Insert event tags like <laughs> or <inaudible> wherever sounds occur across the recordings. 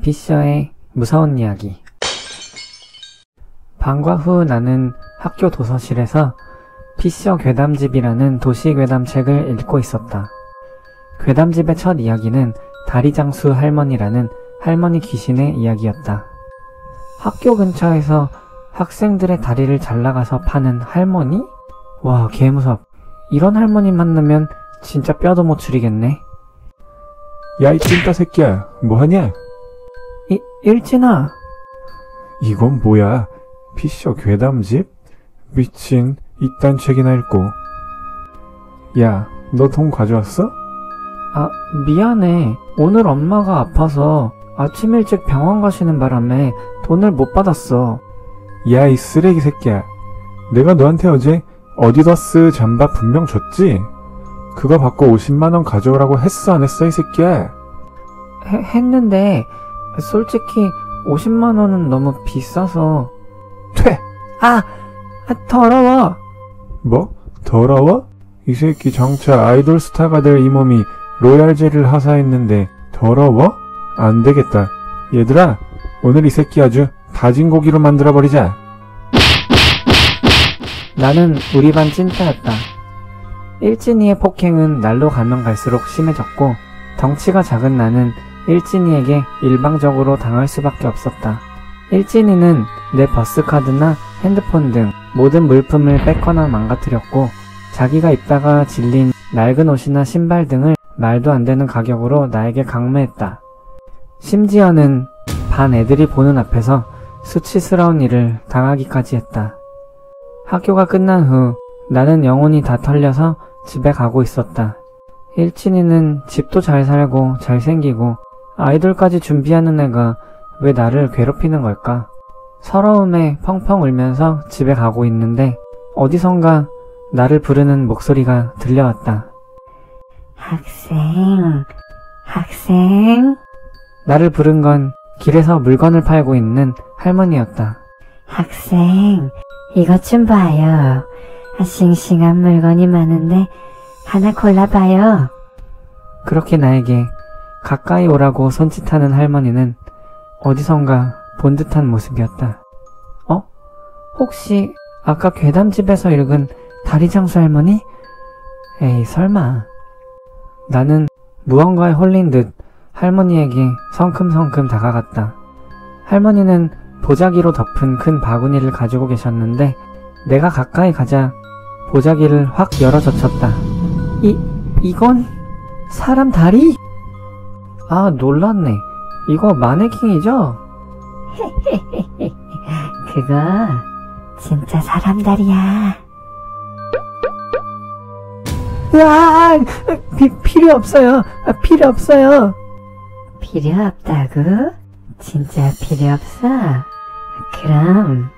피셔의 무서운 이야기 방과 후 나는 학교 도서실에서 피셔 괴담집이라는 도시 괴담 책을 읽고 있었다. 괴담집의 첫 이야기는 다리장수 할머니라는 할머니 귀신의 이야기였다. 학교 근처에서 학생들의 다리를 잘라가서 파는 할머니? 와, 개무섭. 이런 할머니 만나면 진짜 뼈도 못 추리겠네. 야, 이 찐따 새끼야. 뭐하냐? 이, 일진아. 이건 뭐야? 피셔 괴담집? 미친, 이딴 책이나 읽고. 야, 너 돈 가져왔어? 아, 미안해. 오늘 엄마가 아파서 아침 일찍 병원 가시는 바람에 돈을 못 받았어. 야, 이 쓰레기 새끼야. 내가 너한테 어제 어디더스 잠바 분명 줬지? 그거 받고 50만원 가져오라고 했어, 안 했어, 이 새끼야? 해- 했는데, 솔직히 50만 원은 너무 비싸서. 퇴! 아! 아, 더러워! 뭐? 더러워? 이 새끼 정차 아이돌 스타가 될 이 몸이 로얄젤을 하사했는데 더러워? 안 되겠다. 얘들아, 오늘 이 새끼 아주 다진 고기로 만들어버리자. 나는 우리 반 찐따였다. 일진이의 폭행은 날로 가면 갈수록 심해졌고, 덩치가 작은 나는 일진이에게 일방적으로 당할 수밖에 없었다. 일진이는 내 버스카드나 핸드폰 등 모든 물품을 뺏거나 망가뜨렸고, 자기가 입다가 질린 낡은 옷이나 신발 등을 말도 안 되는 가격으로 나에게 강매했다. 심지어는 반 애들이 보는 앞에서 수치스러운 일을 당하기까지 했다. 학교가 끝난 후 나는 영혼이 다 털려서 집에 가고 있었다. 일진이는 집도 잘 살고 잘생기고 아이돌까지 준비하는 애가 왜 나를 괴롭히는 걸까? 서러움에 펑펑 울면서 집에 가고 있는데 어디선가 나를 부르는 목소리가 들려왔다. 학생, 학생, 나를 부른 건 길에서 물건을 팔고 있는 할머니였다. 학생, 이것 좀 봐요. 아, 싱싱한 물건이 많은데 하나 골라봐요. 그렇게 나에게 가까이 오라고 손짓하는 할머니는 어디선가 본 듯한 모습이었다. 어? 혹시 아까 괴담집에서 읽은 다리장수 할머니? 에이, 설마. 나는 무언가에 홀린 듯 할머니에게 성큼성큼 다가갔다. 할머니는 보자기로 덮은 큰 바구니를 가지고 계셨는데 내가 가까이 가자 보자기를 확 열어 젖혔다. 이, 이건 사람 다리? 아, 놀랐네. 이거 마네킹이죠? <laughs> 그거 진짜 사람 다리야. 으아! 피, 필요 없어요. 아, 필요 없어요. 필요 없다고? 진짜 필요 없어? 그럼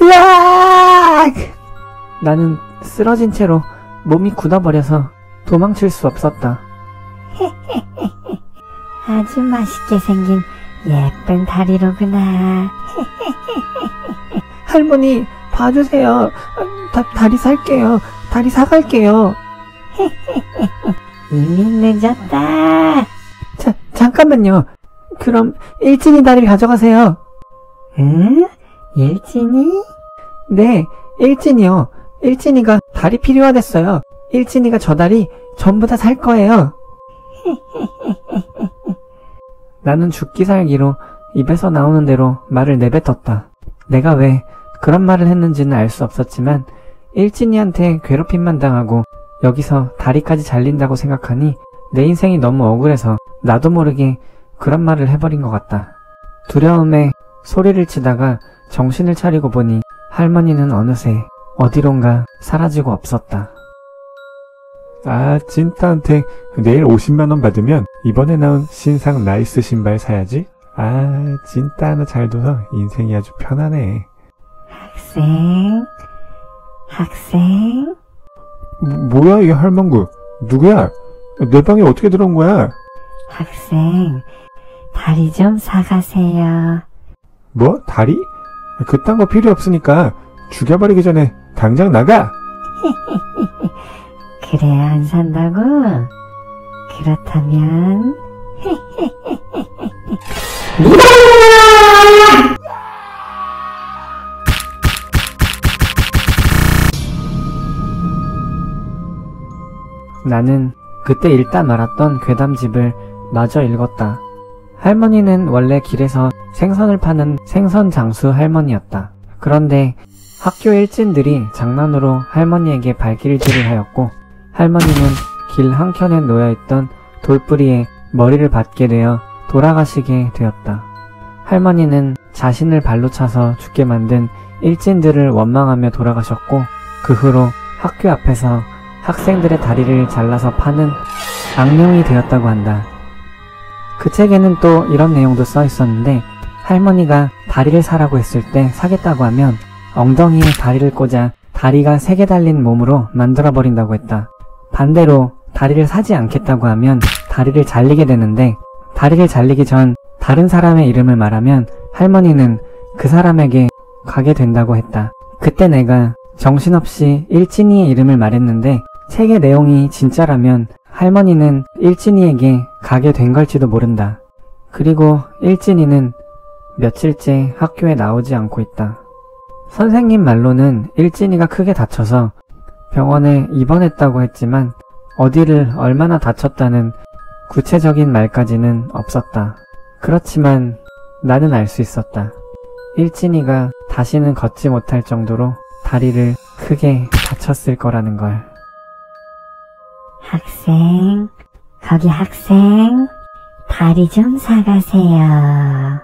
으아! 나는 쓰러진 채로 몸이 굳어버려서 도망칠 수 없었다. <laughs> 아주 맛있게 생긴 예쁜 다리로구나. <laughs> 할머니, 봐주세요. 다, 다리 살게요. 다리 사갈게요. <laughs> 이미 늦었다. 자, 잠깐만요. 그럼 일진이 다리를 가져가세요. 응? 일진이? 네, 일진이요. 일진이가 다리 필요하댔어요. 일진이가 저 다리 전부 다 살 거예요. 나는 죽기 살기로 입에서 나오는 대로 말을 내뱉었다. 내가 왜 그런 말을 했는지는 알 수 없었지만 일진이한테 괴롭힘만 당하고 여기서 다리까지 잘린다고 생각하니 내 인생이 너무 억울해서 나도 모르게 그런 말을 해버린 것 같다. 두려움에 소리를 치다가 정신을 차리고 보니 할머니는 어느새 어디론가 사라지고 없었다. 아, 찐따한테 내일 50만원 받으면 이번에 나온 신상 나이스 신발 사야지. 아, 찐따 하나 잘 둬서 인생이 아주 편하네. 학생, 학생, 뭐, 뭐야, 이 할망구. 누구야? 내 방에 어떻게 들어온 거야? 학생, 다리 좀 사가세요. 뭐? 다리? 그딴 거 필요 없으니까 죽여버리기 전에 당장 나가! <laughs> 그래, 안 산다고? 그렇다면 <laughs> 나는 그때 읽다 말았던 괴담집을 마저 읽었다. 할머니는 원래 길에서 생선을 파는 생선 장수 할머니였다. 그런데 학교 일진들이 장난으로 할머니에게 발길질을 하였고 할머니는 길 한켠에 놓여있던 돌뿌리에 머리를 받게 되어 돌아가시게 되었다. 할머니는 자신을 발로 차서 죽게 만든 일진들을 원망하며 돌아가셨고 그 후로 학교 앞에서 학생들의 다리를 잘라서 파는 악령이 되었다고 한다. 그 책에는 또 이런 내용도 써 있었는데 할머니가 다리를 사라고 했을 때 사겠다고 하면 엉덩이에 다리를 꽂아 다리가 세 개 달린 몸으로 만들어 버린다고 했다. 반대로 다리를 사지 않겠다고 하면 다리를 잘리게 되는데 다리를 잘리기 전 다른 사람의 이름을 말하면 할머니는 그 사람에게 가게 된다고 했다. 그때 내가 정신없이 일진이의 이름을 말했는데 책의 내용이 진짜라면 할머니는 일진이에게 가게 된 걸지도 모른다. 그리고 일진이는 며칠째 학교에 나오지 않고 있다. 선생님 말로는 일진이가 크게 다쳐서 병원에 입원했다고 했지만 어디를 얼마나 다쳤다는 구체적인 말까지는 없었다. 그렇지만 나는 알 수 있었다. 일진이가 다시는 걷지 못할 정도로 다리를 크게 다쳤을 거라는 걸. 학생, 거기 학생, 다리 좀 사가세요.